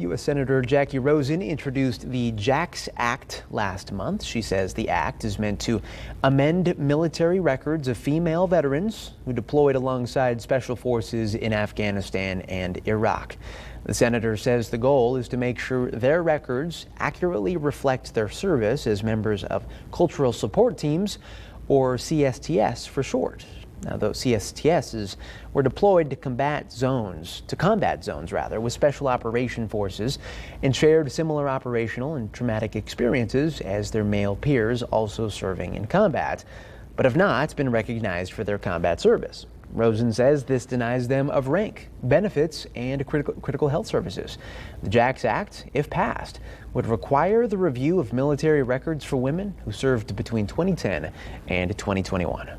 U.S. Senator Jacky Rosen introduced the JAX Act last month. She says the act is meant to amend military records of female veterans who deployed alongside special forces in Afghanistan and Iraq. The senator says the goal is to make sure their records accurately reflect their service as members of cultural support teams, or CSTS for short. Now, those CSTSs were deployed to combat zones, to combat zones rather, with special operation forces and shared similar operational and traumatic experiences as their male peers also serving in combat, but have not been recognized for their combat service. Rosen says this denies them of rank, benefits, and critical, critical health services. The JAX Act, if passed, would require the review of military records for women who served between 2010 and 2021.